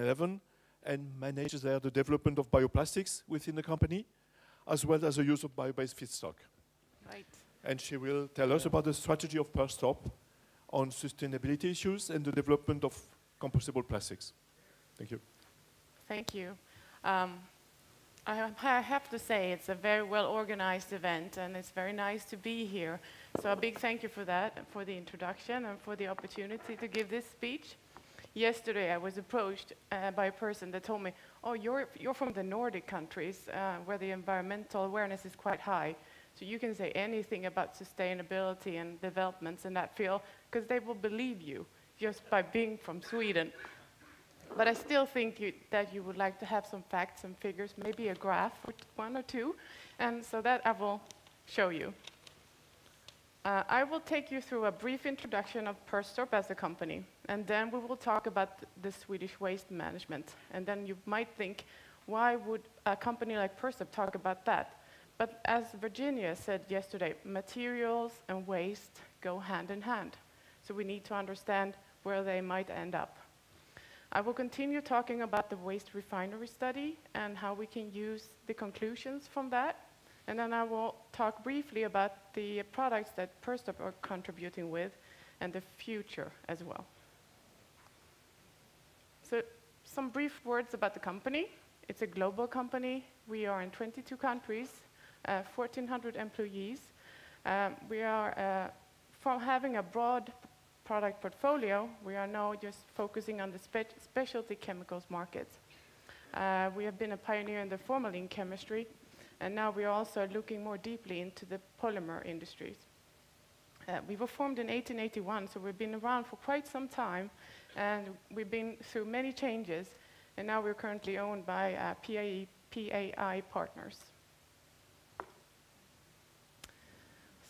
2011 and manages there the development of bioplastics within the company, as well as the use of bio-based feedstock. Right. And she will tell us about the strategy of Perstorp on sustainability issues and the development of compostable plastics. Thank you. Thank you. Um, I, I have to say it's a very well organized event and it's very nice to be here. So a big thank you for that, for the introduction and for the opportunity to give this speech. Yesterday I was approached uh, by a person that told me, oh, you're, you're from the Nordic countries uh, where the environmental awareness is quite high. So you can say anything about sustainability and developments in that field because they will believe you just by being from Sweden. But I still think you, that you would like to have some facts and figures, maybe a graph or one or two, and so that I will show you. Uh, I will take you through a brief introduction of Perstorp as a company, and then we will talk about the Swedish waste management. And then you might think, why would a company like Perstorp talk about that? But as Virginia said yesterday, materials and waste go hand in hand. So we need to understand where they might end up. I will continue talking about the waste refinery study and how we can use the conclusions from that. And then I will talk briefly about the products that Perstorp are contributing with and the future as well. So some brief words about the company. It's a global company. We are in 22 countries, uh, 1,400 employees. Um, we are uh, from having a broad product portfolio, we are now just focusing on the spe specialty chemicals markets. Uh, we have been a pioneer in the formalin chemistry, and now we are also looking more deeply into the polymer industries. Uh, we were formed in 1881, so we've been around for quite some time, and we've been through many changes, and now we're currently owned by uh, PAE, PAI partners.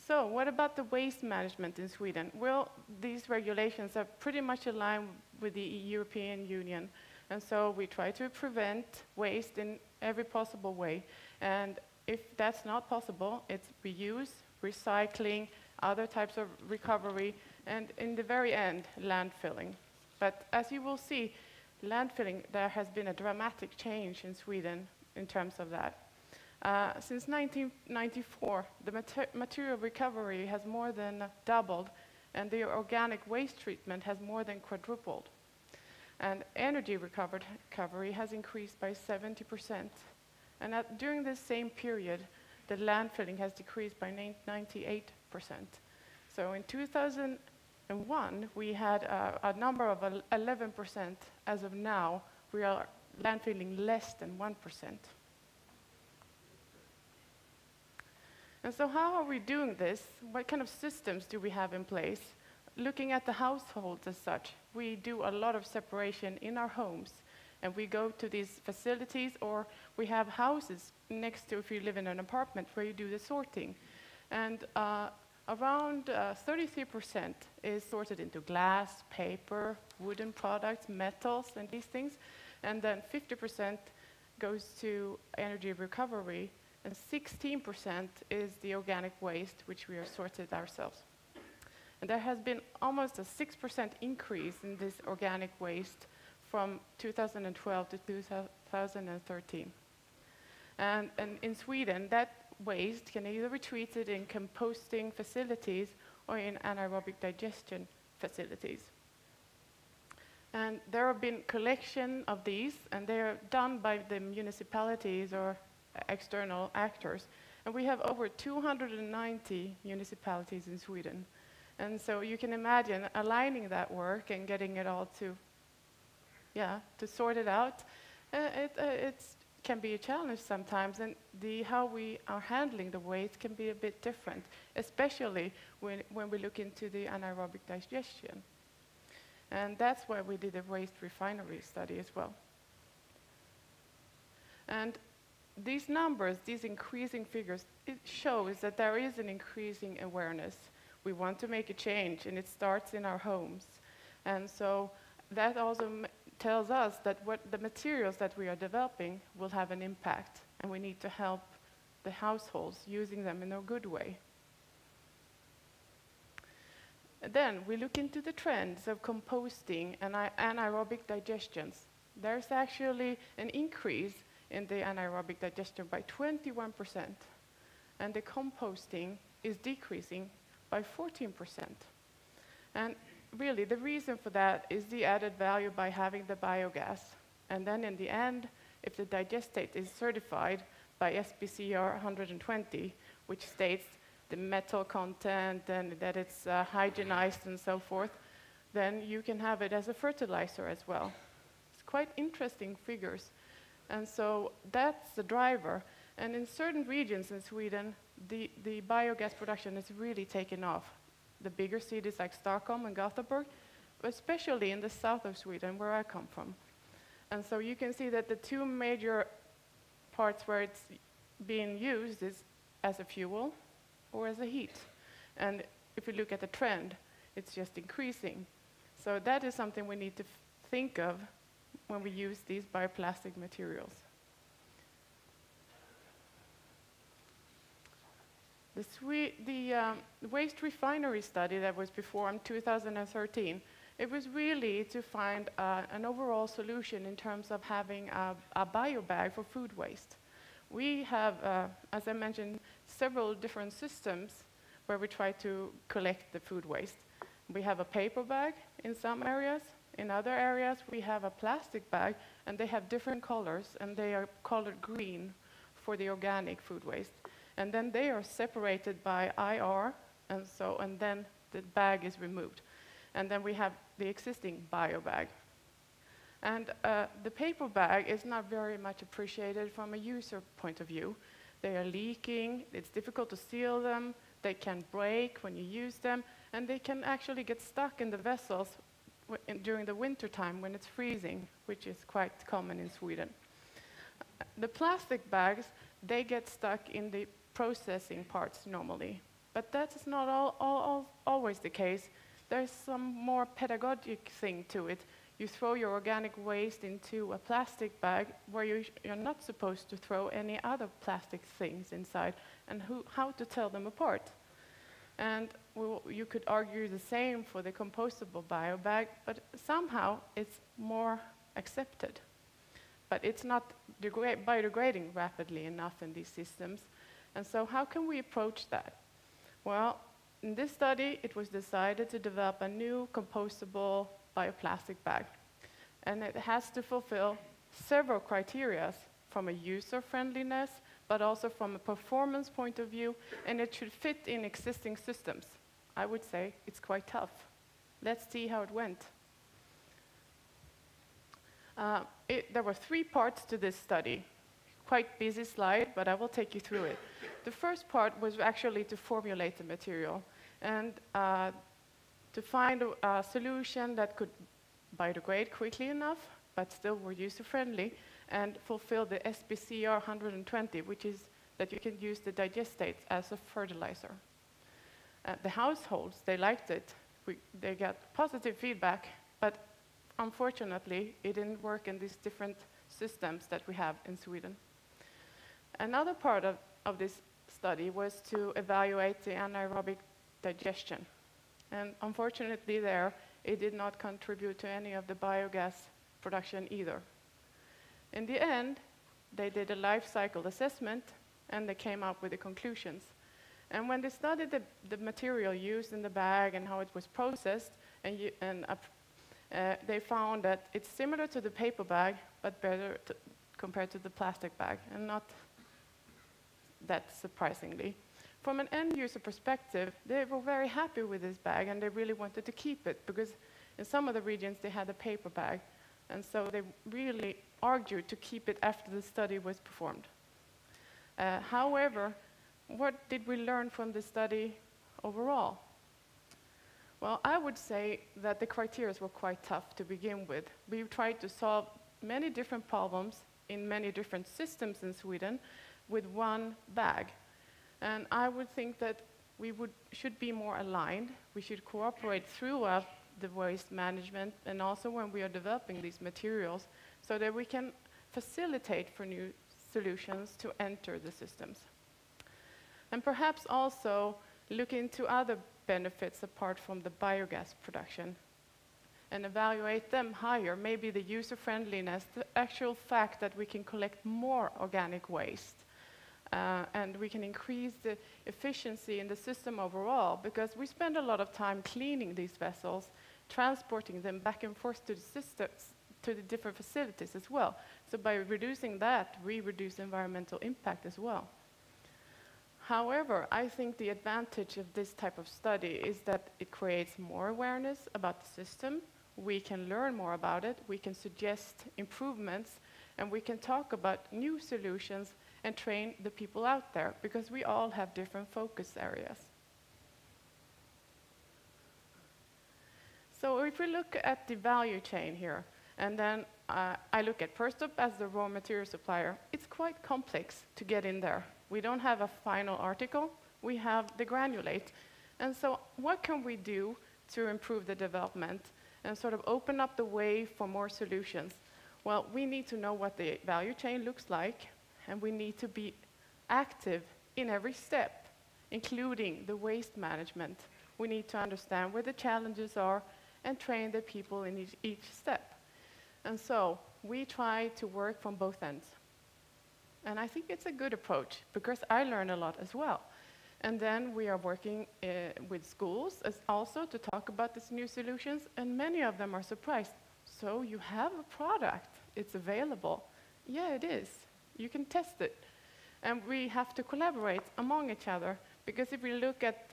So what about the waste management in Sweden? Well, these regulations are pretty much aligned with the European Union. And so we try to prevent waste in every possible way. And if that's not possible, it's reuse, recycling, other types of recovery, and in the very end, landfilling. But as you will see, landfilling, there has been a dramatic change in Sweden in terms of that. Uh, since 1994, the mater material recovery has more than doubled, and the organic waste treatment has more than quadrupled. And energy recovery has increased by 70%. And at, during this same period, the landfilling has decreased by 98%. So in 2001, we had uh, a number of 11%. As of now, we are landfilling less than 1%. And so how are we doing this? What kind of systems do we have in place? Looking at the households as such, we do a lot of separation in our homes. And we go to these facilities or we have houses next to if you live in an apartment where you do the sorting. And uh, around 33% uh, is sorted into glass, paper, wooden products, metals, and these things. And then 50% goes to energy recovery and 16% is the organic waste, which we are sorted ourselves. And there has been almost a 6% increase in this organic waste from 2012 to 2013. And, and in Sweden, that waste can either be treated in composting facilities or in anaerobic digestion facilities. And there have been collection of these, and they are done by the municipalities or external actors. And we have over 290 municipalities in Sweden. And so you can imagine aligning that work and getting it all to, yeah, to sort it out. Uh, it uh, can be a challenge sometimes, and the, how we are handling the waste can be a bit different, especially when, when we look into the anaerobic digestion. And that's why we did a waste refinery study as well. And these numbers, these increasing figures, it shows that there is an increasing awareness. We want to make a change, and it starts in our homes. And so that also tells us that what the materials that we are developing will have an impact, and we need to help the households using them in a good way. then we look into the trends of composting and anaerobic digestions. there's actually an increase in the anaerobic digestion by 21%, and the composting is decreasing by 14%. And really, the reason for that is the added value by having the biogas. And then in the end, if the digestate is certified by SPCR 120, which states the metal content and that it's uh, hygienized and so forth, then you can have it as a fertilizer as well. It's quite interesting figures. And so that's the driver. And in certain regions in Sweden, the, the biogas production is really taken off. The bigger cities like Stockholm and Gothenburg, especially in the south of Sweden, where I come from. And so you can see that the two major parts where it's being used is as a fuel or as a heat. And if you look at the trend, it's just increasing. So that is something we need to think of when we use these bioplastic materials. The, the um, waste refinery study that was performed 2013, it was really to find uh, an overall solution in terms of having a, a bio bag for food waste. We have, uh, as I mentioned, several different systems where we try to collect the food waste. We have a paper bag in some areas. In other areas, we have a plastic bag, and they have different colors, and they are colored green for the organic food waste. And then they are separated by IR, and so, and then the bag is removed. And then we have the existing bio bag. And uh, the paper bag is not very much appreciated from a user point of view. They are leaking, it's difficult to seal them, they can break when you use them, and they can actually get stuck in the vessels in during the winter time when it's freezing, which is quite common in Sweden. The plastic bags, they get stuck in the processing parts normally, but that is not all, all, all, always the case. There's some more pedagogic thing to it you throw your organic waste into a plastic bag where you are not supposed to throw any other plastic things inside, and who, how to tell them apart. And you could argue the same for the compostable bio bag, but somehow it's more accepted. But it's not biodegrading rapidly enough in these systems. And so, how can we approach that? Well, in this study, it was decided to develop a new compostable bioplastic bag. And it has to fulfill several criteria from a user friendliness, but also from a performance point of view, and it should fit in existing systems. I would say it's quite tough. Let's see how it went. Uh, it, there were three parts to this study. Quite busy slide, but I will take you through it. The first part was actually to formulate the material. And uh, to find a, a solution that could biodegrade quickly enough, but still were user-friendly, and fulfill the SPCR 120, which is that you can use the digestates as a fertilizer. Uh, the households, they liked it. We, they got positive feedback, but unfortunately, it didn't work in these different systems that we have in Sweden. Another part of, of this study was to evaluate the anaerobic digestion. And unfortunately there, it did not contribute to any of the biogas production either. In the end, they did a life cycle assessment and they came up with the conclusions. And when they studied the, the material used in the bag and how it was processed, and, you, and uh, uh, they found that it's similar to the paper bag, but better compared to the plastic bag, and not that surprisingly. From an end user perspective, they were very happy with this bag and they really wanted to keep it because in some of the regions they had a paper bag. And so they really argued to keep it after the study was performed. Uh, however, what did we learn from the study overall? Well, I would say that the criteria were quite tough to begin with. We tried to solve many different problems in many different systems in Sweden with one bag. And I would think that we would, should be more aligned. We should cooperate throughout uh, the waste management and also when we are developing these materials so that we can facilitate for new solutions to enter the systems. And perhaps also look into other benefits apart from the biogas production. and evaluate them higher, maybe the user friendliness, the actual fact that we can collect more organic waste. Uh, and we can increase the efficiency in the system overall because we spend a lot of time cleaning these vessels, transporting them back and forth to the systems, to the different facilities as well. So by reducing that, we reduce environmental impact as well. However, I think the advantage of this type of study is that it creates more awareness about the system, we can learn more about it, we can suggest improvements, and we can talk about new solutions and train the people out there because we all have different focus areas. So if we look at the value chain here, and then uh, I look at Perstorp as the raw material supplier, it's quite complex to get in there. We don't have a final article, we have the granulate. And so what can we do to improve the development and sort of open up the way for more solutions? Well, we need to know what the value chain looks like, and we need to be active in every step, including the waste management. We need to understand where the challenges are and train the people in each, each step. And so we try to work from both ends. And I think it's a good approach because I learn a lot as well. And then we are working uh, with schools as also to talk about these new solutions, and many of them are surprised. So you have a product, it's available. Yeah, it is. You can test it. And we have to collaborate among each other because if we look at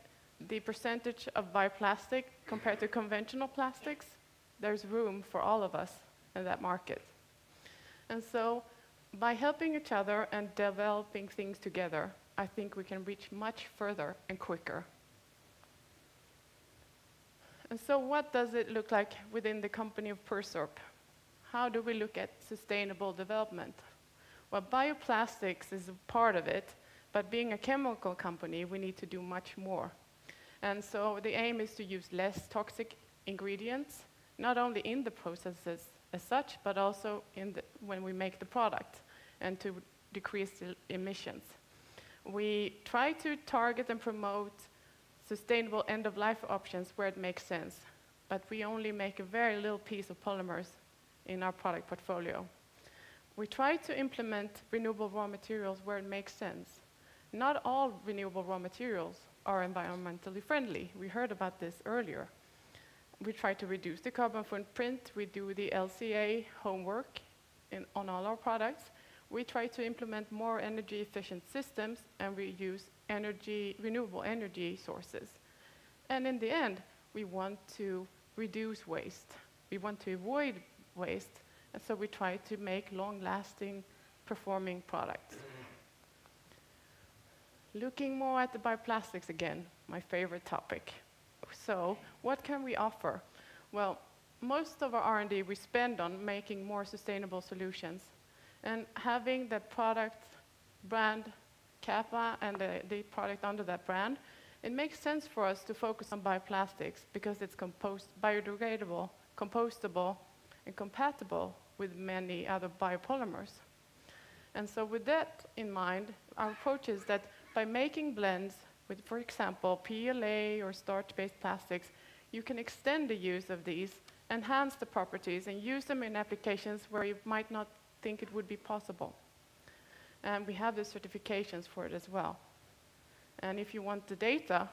the percentage of bioplastic compared to conventional plastics, there's room for all of us in that market. And so by helping each other and developing things together, I think we can reach much further and quicker. And so what does it look like within the company of Perstorp? How do we look at sustainable development? Well, bioplastics is a part of it, but being a chemical company, we need to do much more. And so the aim is to use less toxic ingredients, not only in the processes as such, but also the, when we make the product, and to decrease the emissions. We try to target and promote sustainable end-of-life options where it makes sense, but we only make a very little piece of polymers in our product portfolio. We try to implement renewable raw materials where it makes sense. Not all renewable raw materials are environmentally friendly. We heard about this earlier. We try to reduce the carbon footprint. We do the LCA homework in, on all our products. We try to implement more energy efficient systems and we use energy, renewable energy sources. And in the end, we want to reduce waste. We want to avoid waste and so we try to make long-lasting performing products. Looking more at the bioplastics again, my favorite topic. So what can we offer? Well, most of our R&D we spend on making more sustainable solutions. And having the product brand Capa and the, the product under that brand, it makes sense for us to focus on bioplastics because it's compost biodegradable, compostable, and compatible with many other biopolymers. And so with that in mind, our approach is that by making blends with, for example, PLA or starch-based plastics, you can extend the use of these, enhance the properties, and use them in applications where you might not think it would be possible. And we have the certifications for it as well. And if you want the data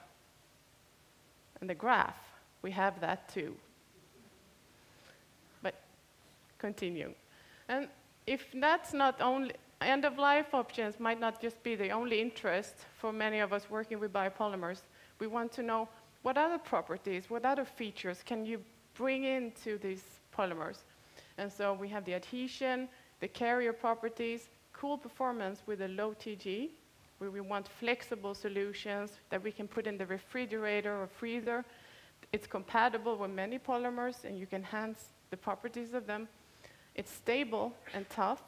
and the graph, we have that too continue. And if that's not only, end-of-life options might not just be the only interest for many of us working with biopolymers. We want to know what other properties, what other features can you bring into these polymers? And so we have the adhesion, the carrier properties, cool performance with a low TG, where we want flexible solutions that we can put in the refrigerator or freezer. It's compatible with many polymers, and you can enhance the properties of them. It's stable and tough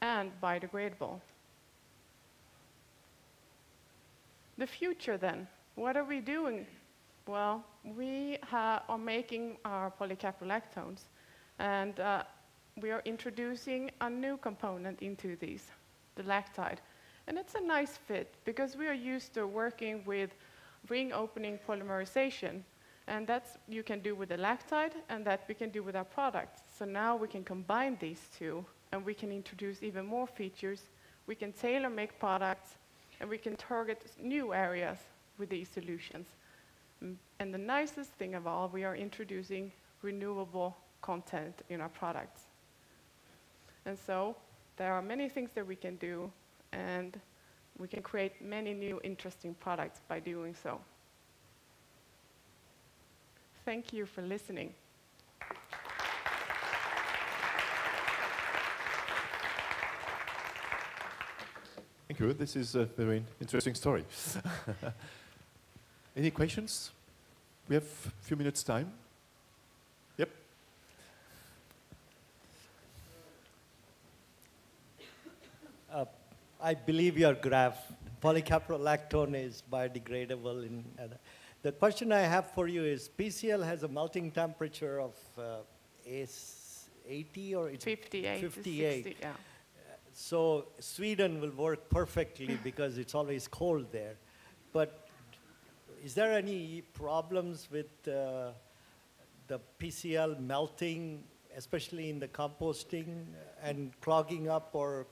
and biodegradable. The future then, what are we doing? Well, we are making our polycaprolactones and uh, we are introducing a new component into these, the lactide. And it's a nice fit because we are used to working with ring opening polymerization And that's you can do with the lactide, and that we can do with our products. So now we can combine these two, and we can introduce even more features. We can tailor make products, and we can target new areas with these solutions. Mm, And the nicest thing of all, we are introducing renewable content in our products. And so there are many things that we can do, and we can create many new interesting products by doing so. Thank you for listening. Thank you. This is a very interesting story. Any questions? We have a few minutes time. Yep. Uh, I believe your graph, polycaprolactone is biodegradable. In, uh, the question I have for you is PCL has a melting temperature of uh, is 80 or it's 58 58. 60, yeah. So Sweden will work perfectly because it's always cold there. But is there any problems with uh, the PCL melting, especially in the composting and clogging up, or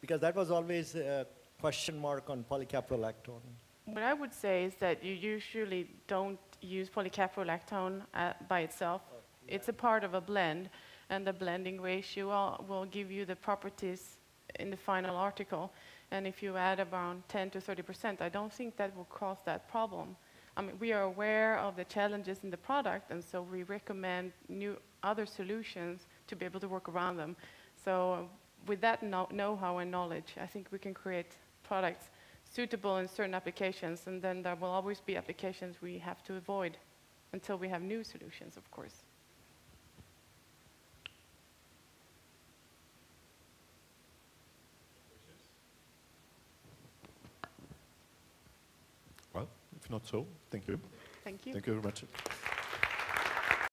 because that was always a question mark on polycaprolactone? What I would say is that you usually don't use polycaprolactone uh, by itself. It's a part of a blend, and the blending ratio will give you the properties in the final article. And if you add around 10 to 30 percent, I don't think that will cause that problem. I mean, we are aware of the challenges in the product, and so we recommend new other solutions to be able to work around them. So with that know- know-how and knowledge, I think we can create products suitable in certain applications, and then there will always be applications we have to avoid until we have new solutions, of course. Well, if not so, thank you. Thank you. Thank you very much.